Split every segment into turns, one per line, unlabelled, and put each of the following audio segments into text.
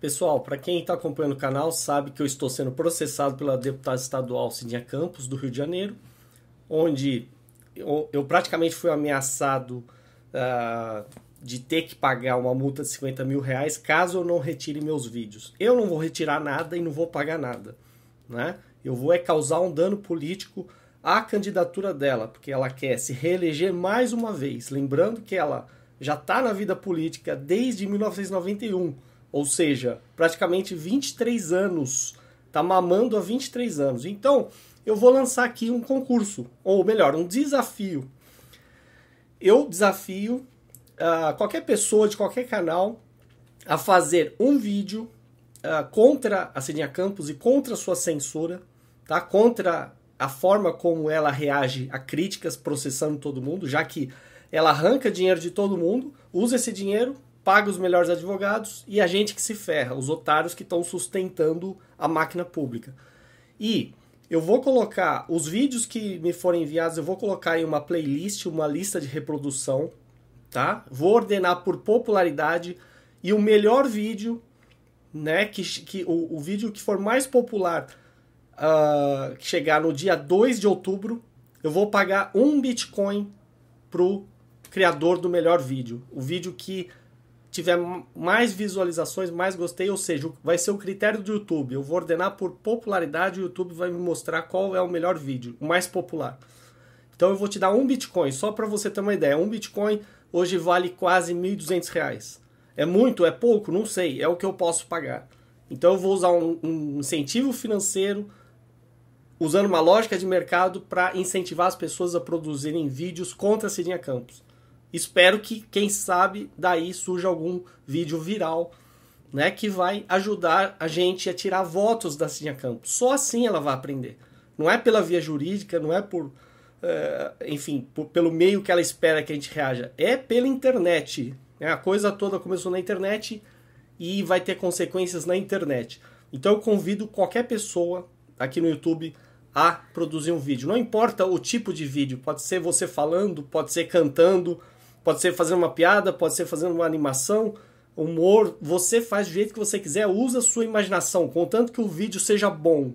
Pessoal, para quem está acompanhando o canal, sabe que eu estou sendo processado pela deputada estadual Cidinha Campos, do Rio de Janeiro, onde eu, praticamente fui ameaçado uh, de ter que pagar uma multa de 50 mil reais caso eu não retire meus vídeos. Eu não vou retirar nada e não vou pagar nada. Né? Eu vou é causar um dano político à candidatura dela, porque ela quer se reeleger mais uma vez. Lembrando que ela já está na vida política desde 1991 ou seja, praticamente 23 anos, tá mamando há 23 anos. Então, eu vou lançar aqui um concurso, ou melhor, um desafio. Eu desafio uh, qualquer pessoa de qualquer canal a fazer um vídeo uh, contra a Cidinha Campos e contra sua censura, tá? Contra a forma como ela reage a críticas processando todo mundo, já que ela arranca dinheiro de todo mundo, usa esse dinheiro paga os melhores advogados e a gente que se ferra, os otários que estão sustentando a máquina pública. E eu vou colocar os vídeos que me forem enviados, eu vou colocar em uma playlist, uma lista de reprodução, tá? Vou ordenar por popularidade e o melhor vídeo, né, que, que o, o vídeo que for mais popular, uh, que chegar no dia 2 de outubro, eu vou pagar um Bitcoin pro criador do melhor vídeo. O vídeo que tiver mais visualizações, mais gostei, ou seja, vai ser o critério do YouTube. Eu vou ordenar por popularidade, o YouTube vai me mostrar qual é o melhor vídeo, o mais popular. Então eu vou te dar um Bitcoin, só para você ter uma ideia. Um Bitcoin hoje vale quase R$ 1.200. É muito? É pouco? Não sei. É o que eu posso pagar. Então eu vou usar um, um incentivo financeiro, usando uma lógica de mercado para incentivar as pessoas a produzirem vídeos contra Cidinha Campos. Espero que, quem sabe, daí surja algum vídeo viral, né, que vai ajudar a gente a tirar votos da Cidinha Campos. Só assim ela vai aprender. Não é pela via jurídica, não é por, é, enfim, por, pelo meio que ela espera que a gente reaja. É pela internet. Né? A coisa toda começou na internet e vai ter consequências na internet. Então eu convido qualquer pessoa aqui no YouTube a produzir um vídeo. Não importa o tipo de vídeo, pode ser você falando, pode ser cantando, Pode ser fazendo uma piada, pode ser fazendo uma animação, humor. Você faz do jeito que você quiser, usa a sua imaginação, contanto que o vídeo seja bom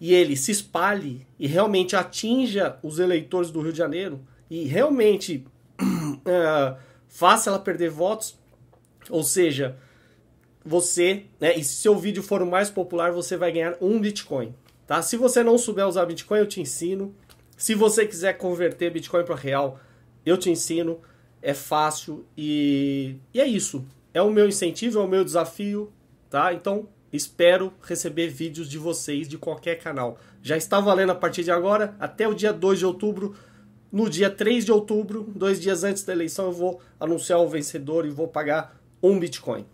e ele se espalhe e realmente atinja os eleitores do Rio de Janeiro e realmente uh, faça ela perder votos, ou seja, você, né, e se seu vídeo for o mais popular, você vai ganhar um Bitcoin. Tá? Se você não souber usar Bitcoin, eu te ensino. Se você quiser converter Bitcoin para real, eu te ensino é fácil e, e é isso. É o meu incentivo, é o meu desafio, tá? Então espero receber vídeos de vocês de qualquer canal. Já está valendo a partir de agora, até o dia 2 de outubro. No dia 3 de outubro, dois dias antes da eleição, eu vou anunciar o vencedor e vou pagar um Bitcoin.